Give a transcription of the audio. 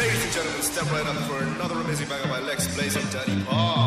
Ladies and gentlemen, step right up for another amazing bag by Lex Blazing Daddy Paul.